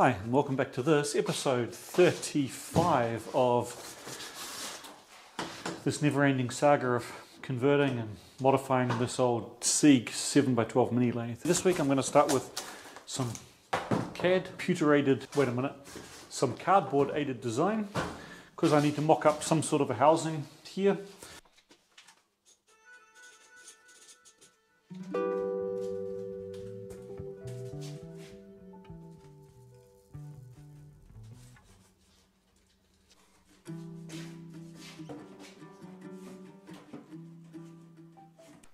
Hi, and welcome back to this episode 35 of this never ending saga of converting and modifying this old Sieg 7x12 mini lathe. This week I'm going to start with some CAD computer aided, wait a minute, some cardboard aided design because I need to mock up some sort of a housing here.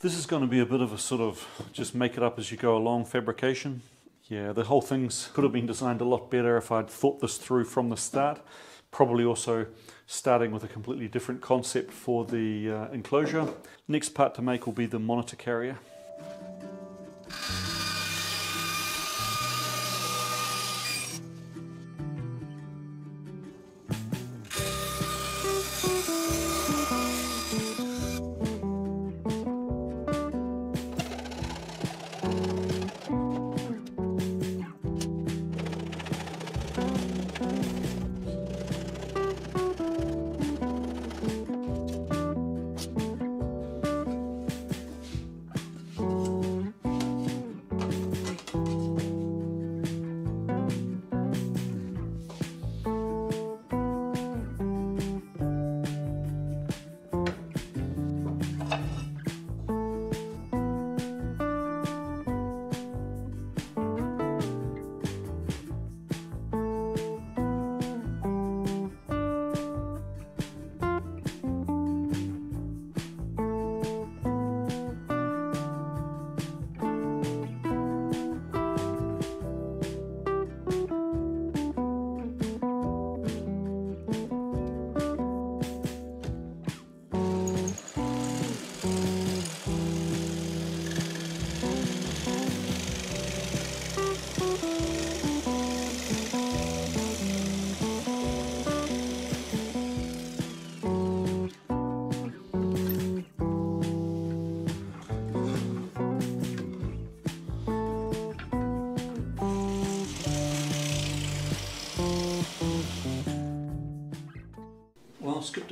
This is going to be a bit of a sort of just make it up as you go along fabrication. Yeah, the whole thing's could have been designed a lot better if I'd thought this through from the start. Probably also starting with a completely different concept for the uh, enclosure. Next part to make will be the monitor carrier.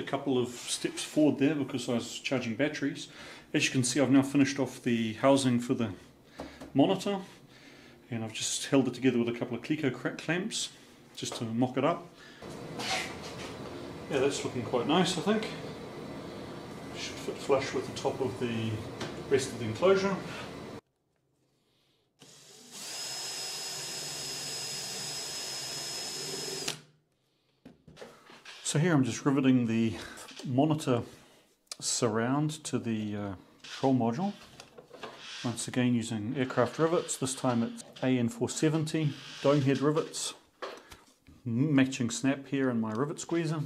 Couple of steps forward there because I was charging batteries. As you can see, I've now finished off the housing for the monitor and I've just held it together with a couple of Cleco clamps just to mock it up. Yeah, that's looking quite nice, I think. Should fit flush with the top of the rest of the enclosure. So here I'm just riveting the monitor surround to the uh, control module. Once again using aircraft rivets, this time it's AN470 dome head rivets. Matching snap here in my rivet squeezer.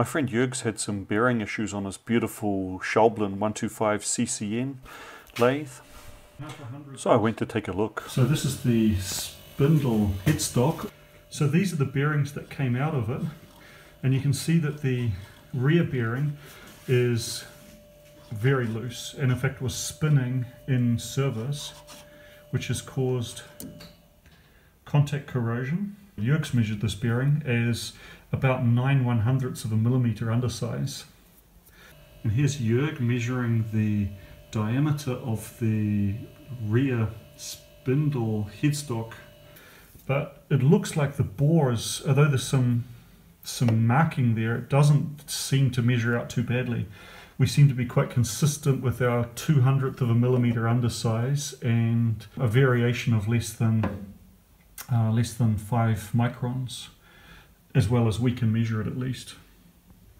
My friend Jurgs had some bearing issues on his beautiful Schaublin 125 CCN lathe. So I went to take a look. So this is the spindle headstock. So these are the bearings that came out of it. And you can see that the rear bearing is very loose and in fact was spinning in service which has caused contact corrosion. Jurgs measured this bearing as about 9 one hundredths of a millimeter undersize. And here's Jurg measuring the diameter of the rear spindle headstock. But it looks like the bores, although there's some some marking there, it doesn't seem to measure out too badly. We seem to be quite consistent with our 200th of a millimeter undersize and a variation of less than uh, less than 5 microns as well as we can measure it at least.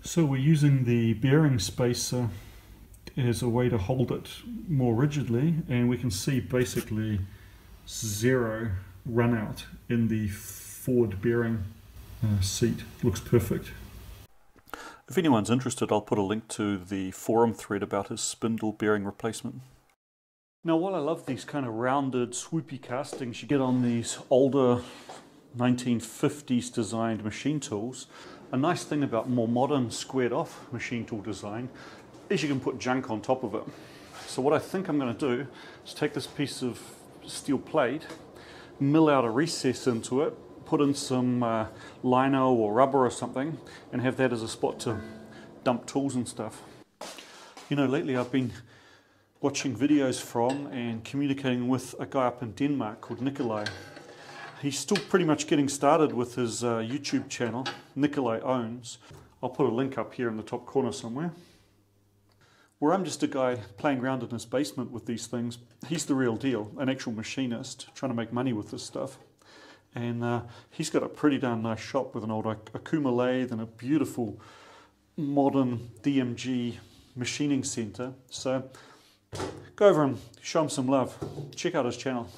So we're using the bearing spacer as a way to hold it more rigidly and we can see basically zero run out in the forward bearing uh, seat. Looks perfect. If anyone's interested, I'll put a link to the forum thread about his spindle bearing replacement. Now while I love these kind of rounded swoopy castings you get on these older 1950s designed machine tools, a nice thing about more modern squared off machine tool design is you can put junk on top of it. So what I think I'm going to do is take this piece of steel plate, mill out a recess into it, put in some uh, lino or rubber or something and have that as a spot to dump tools and stuff. You know, lately I've been watching videos from and communicating with a guy up in Denmark called Nikolai. He's still pretty much getting started with his uh, YouTube channel, Nikolai Owns. I'll put a link up here in the top corner somewhere. Where I'm just a guy playing around in his basement with these things, he's the real deal, an actual machinist trying to make money with this stuff. And uh, he's got a pretty darn nice shop with an old Okuma lathe and a beautiful modern DMG machining center. So go over and show him some love. Check out his channel.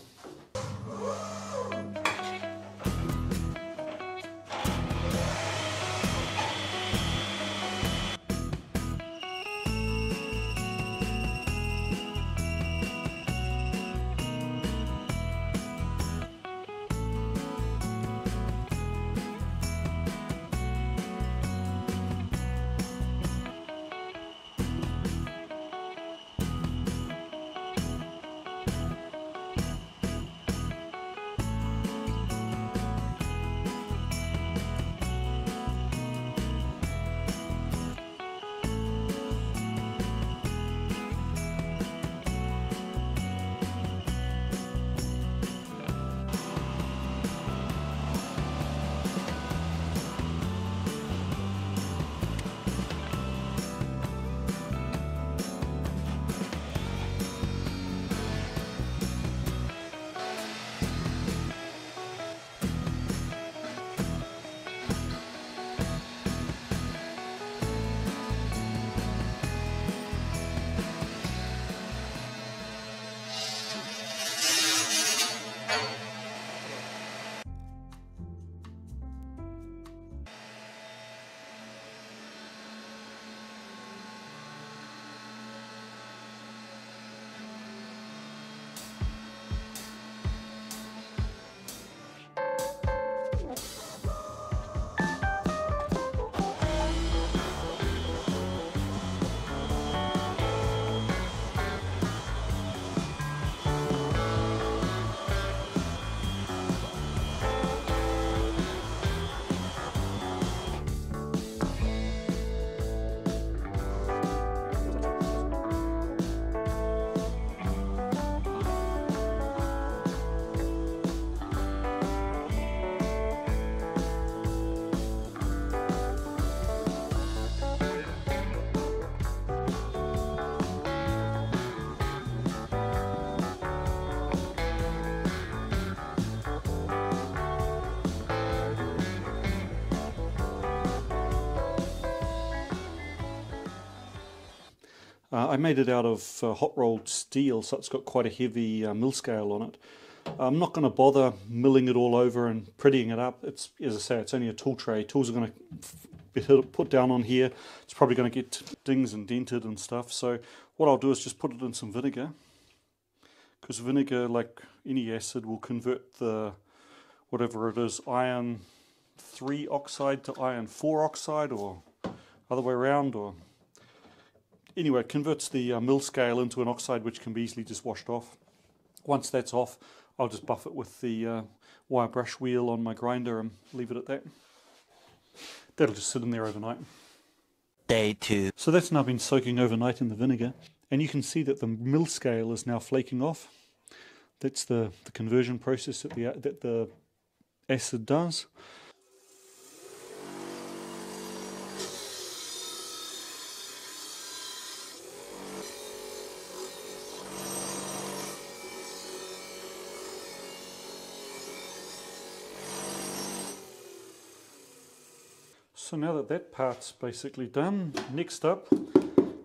Uh, I made it out of uh, hot rolled steel, so it's got quite a heavy uh, mill scale on it. I'm not going to bother milling it all over and prettying it up. It's As I say, it's only a tool tray. Tools are going to be put down on here. It's probably going to get dings and dented and stuff. So what I'll do is just put it in some vinegar. Because vinegar, like any acid, will convert the, whatever it is, iron 3 oxide to iron 4 oxide or other way around or anyway, it converts the uh, mill scale into an oxide which can be easily just washed off. Once that's off, I'll just buff it with the uh, wire brush wheel on my grinder and leave it at that. That'll just sit in there overnight. Day two. So that's now been soaking overnight in the vinegar, and you can see that the mill scale is now flaking off. That's the, the conversion process that the, that the acid does. So now that that part's basically done, next up,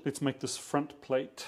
let's make this front plate.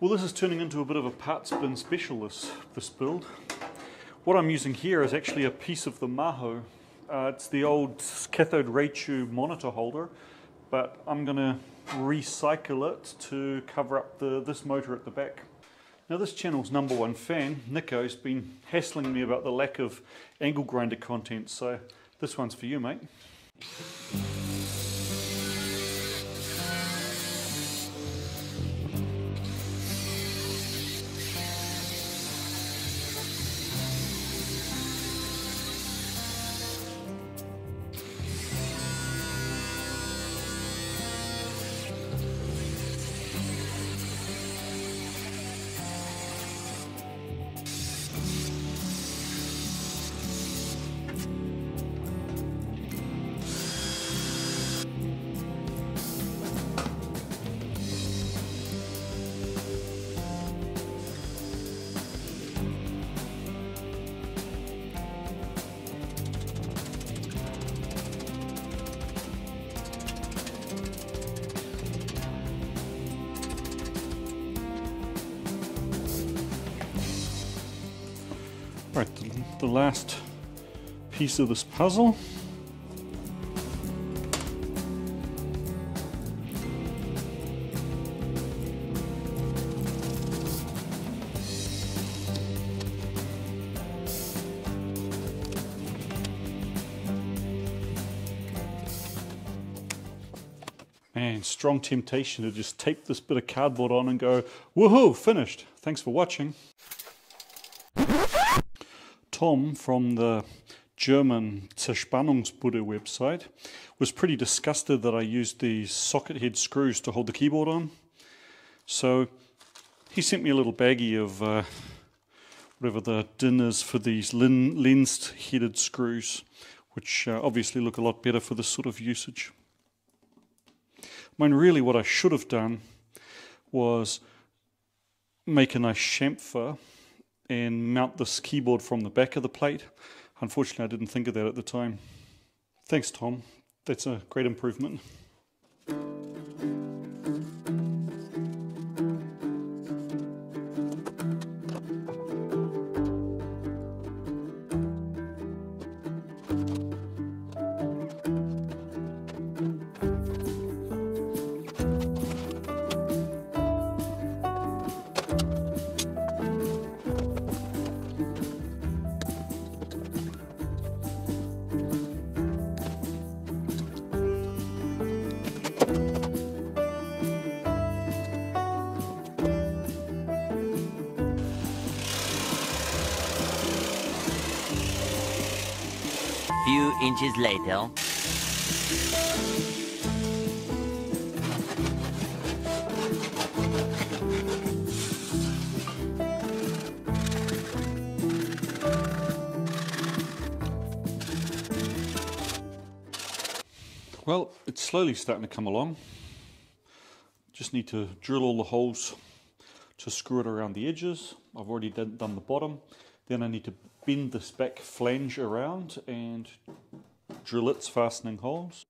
Well, this is turning into a bit of a parts bin special, this, this build. What I'm using here is actually a piece of the Maho. Uh, it's the old cathode ray tube monitor holder, but I'm going to recycle it to cover up the, this motor at the back. Now this channel's number one fan, Nico, has been hassling me about the lack of angle grinder content, so this one's for you, mate. The, last piece of this puzzle. Man, strong temptation to just tape this bit of cardboard on and go, woohoo, finished. Thanks for watching. Tom from the German Zerspanungsbude website was pretty disgusted that I used the socket head screws to hold the keyboard on. So he sent me a little baggie of uh, whatever the din is for these lensed headed screws, which uh, obviously look a lot better for this sort of usage. I mean, really, what I should have done was make a nice chamfer and mount this keyboard from the back of the plate. Unfortunately, I didn't think of that at the time. Thanks, Tom. That's a great improvement. Inches later. Well, it's slowly starting to come along. Just need to drill all the holes to screw it around the edges. I've already done, the bottom. Then I need to bend this back flange around and drill its fastening holes.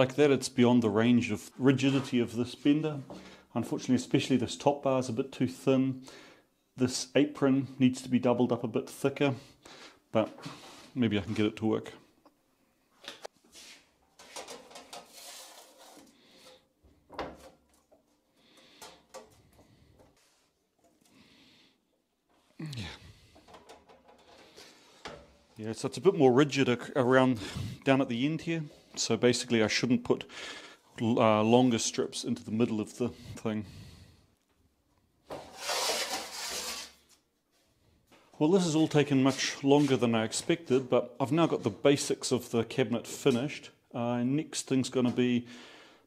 Like that, it's beyond the range of rigidity of this bender. Unfortunately, especially this top bar is a bit too thin. This apron needs to be doubled up a bit thicker, but maybe I can get it to work. Yeah, so it's a bit more rigid around down at the end here. So basically I shouldn't put uh, longer strips into the middle of the thing. Well, this has all taken much longer than I expected, but I've now got the basics of the cabinet finished. Uh, next thing's going to be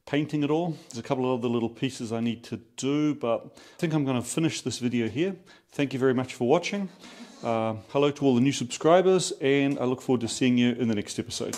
painting it all. There's a couple of other little pieces I need to do, but I think I'm going to finish this video here. Thank you very much for watching. Uh, hello to all the new subscribers, and I look forward to seeing you in the next episode.